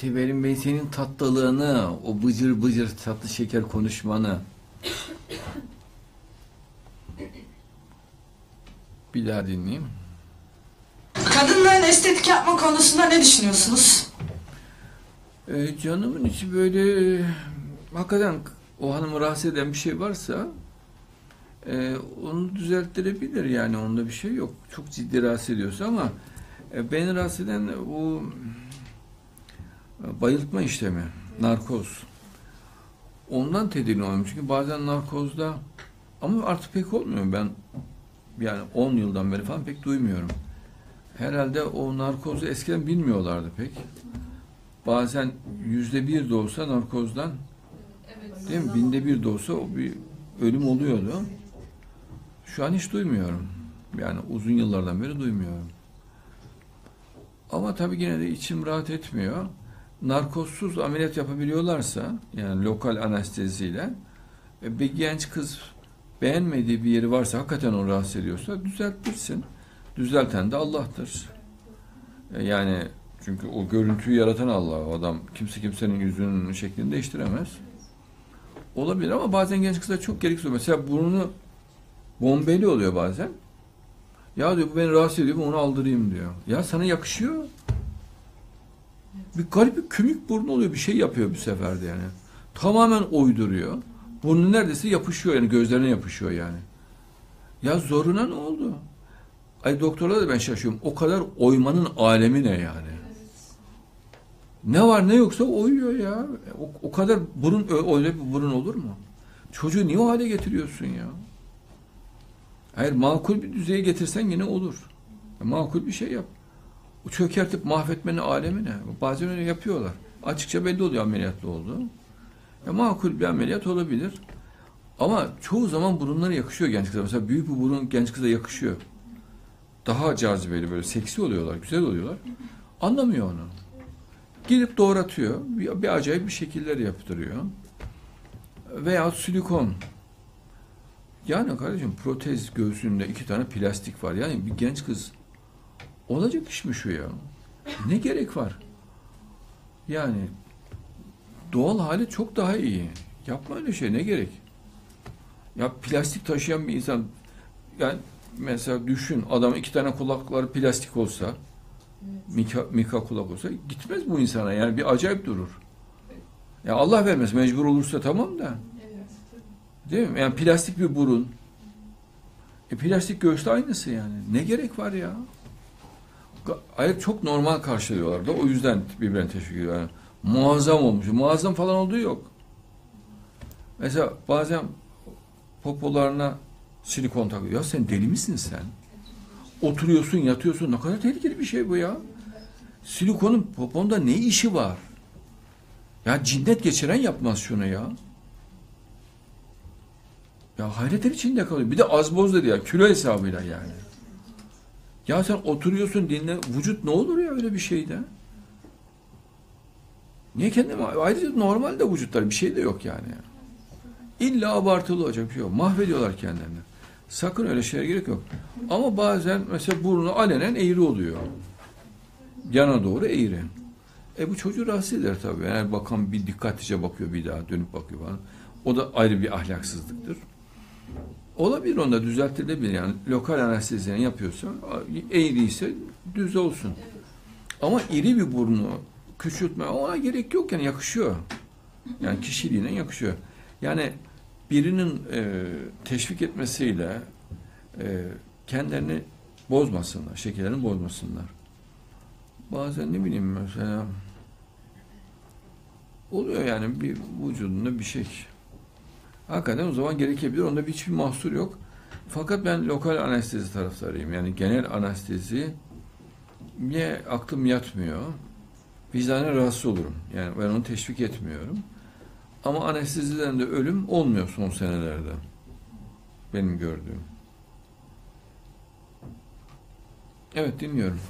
Severim ben senin tatlılığını, o bıcır bıcır tatlı şeker konuşmanı. Bir daha dinleyeyim. Kadınların estetik yapma konusunda ne düşünüyorsunuz? Ee, canımın içi böyle hakikaten o hanımı rahatsız eden bir şey varsa e, onu düzelttirebilir yani onda bir şey yok. Çok ciddi rahatsız ediyorsa ama e, beni rahatsız eden o bayıltma işlemi, narkoz. Ondan tedirgin oluyorum çünkü bazen narkozda ama artık pek olmuyor ben yani 10 yıldan beri falan pek duymuyorum. Herhalde o narkozu eskiden bilmiyorlardı pek. Bazen yüzde bir de olsa narkozdan değil mi? Binde bir de olsa o bir ölüm oluyordu. Şu an hiç duymuyorum. Yani uzun yıllardan beri duymuyorum. Ama tabii yine de içim rahat etmiyor. Narkozsuz ameliyat yapabiliyorlarsa yani lokal anesteziyle e, bir genç kız beğenmediği bir yeri varsa hakikaten onu rahatsız ediyorsa düzelttirsin. Düzelten de Allah'tır. E, Yani çünkü o görüntüyü yaratan Allah. O adam kimse kimsenin yüzünün şeklini değiştiremez. Olabilir ama bazen genç kızlar çok gereksiz oluyor. Mesela burnunu bombeli oluyor bazen. Ya diyor bu beni rahatsız ediyor onu aldırayım diyor. Ya sana yakışıyor. Bir garip bir kümük burnu oluyor bir şey yapıyor bir seferde yani. Tamamen oyduruyor. Burnu neredeyse yapışıyor yani gözlerine yapışıyor yani. Ya zoruna ne oldu? Ay doktorlara da ben şaşıyorum. O kadar oymanın alemi ne yani? Ne var ne yoksa oyuyor ya. O, o kadar burun öyle bir burun olur mu? Çocuğu niye o hale getiriyorsun ya? Hayır makul bir düzeye getirsen yine olur. Makul bir şey yap. Çökertip mahvetmenin alemi ne? Bazen öyle yapıyorlar. Açıkça belli oluyor ameliyatlı olduğu. Ya, makul bir ameliyat olabilir. Ama çoğu zaman burunlara yakışıyor genç kızlar. Mesela büyük bir burun genç kıza yakışıyor. Daha cazibeli böyle seksi oluyorlar, güzel oluyorlar. Anlamıyor onu. Gidip doğratıyor. Bir, bir acayip bir şekiller yaptırıyor. Veya silikon. Yani kardeşim protez göğsünde iki tane plastik var. Yani bir genç kız olacak iş mi şu ya? Ne gerek var? Yani doğal hali çok daha iyi. Yapma öyle şey ne gerek? Ya plastik taşıyan bir insan yani mesela düşün adam iki tane kulakları plastik olsa mika, mika kulak olsa gitmez bu insana yani bir acayip durur. Ya Allah vermez mecbur olursa tamam da. Değil mi? Yani plastik bir burun. E plastik göğüste aynısı yani. Ne gerek var ya? Hayır çok normal karşılıyorlar da o yüzden birbirine teşvik ediyor. Yani muazzam olmuş. Muazzam falan olduğu yok. Mesela bazen popolarına silikon takıyor. Ya sen deli misin sen? Oturuyorsun, yatıyorsun. Ne kadar tehlikeli bir şey bu ya. Silikonun poponda ne işi var? Ya cinnet geçiren yapmaz şunu ya. Ya hayretler içinde kalıyor. Bir de az boz dedi ya. Kilo hesabıyla yani. Ya sen oturuyorsun dinle. Vücut ne olur ya öyle bir şeyde? Niye kendine ayrıca normal de vücutlar bir şey de yok yani. İlla abartılı olacak bir şey yok. Mahvediyorlar kendilerini. Sakın öyle şeye gerek yok. Ama bazen mesela burnu alenen eğri oluyor. Yana doğru eğri. E bu çocuğu rahatsız eder tabii. Yani bakan bir dikkatlice bakıyor bir daha dönüp bakıyor falan. O da ayrı bir ahlaksızlıktır. Olabilir onda düzeltilebilir yani. Lokal anestezini yapıyorsa eğri ise düz olsun. Ama iri bir burnu küçültme ona gerek yok yani yakışıyor. Yani kişiliğine yakışıyor. Yani birinin e, teşvik etmesiyle e, kendilerini bozmasınlar, şekillerini bozmasınlar. Bazen ne bileyim mesela oluyor yani bir vücudunda bir şey. Hakikaten o zaman gerekebilir. Onda hiçbir mahsur yok. Fakat ben lokal anestezi taraftarıyım. Yani genel anestezi niye aklım yatmıyor. Vicdanen rahatsız olurum. Yani ben onu teşvik etmiyorum. Ama anesteziden de ölüm olmuyor son senelerde. Benim gördüğüm. Evet dinliyorum.